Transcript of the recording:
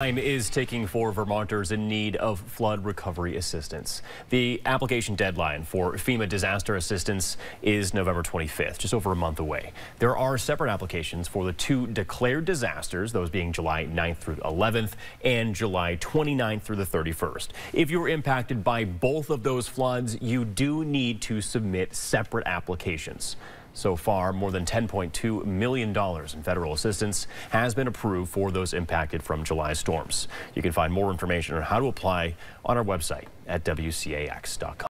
is taking for Vermonters in need of flood recovery assistance. The application deadline for FEMA disaster assistance is November 25th, just over a month away. There are separate applications for the two declared disasters, those being July 9th through 11th and July 29th through the 31st. If you're impacted by both of those floods, you do need to submit separate applications. So far, more than $10.2 million in federal assistance has been approved for those impacted from July storms. You can find more information on how to apply on our website at WCAX.com.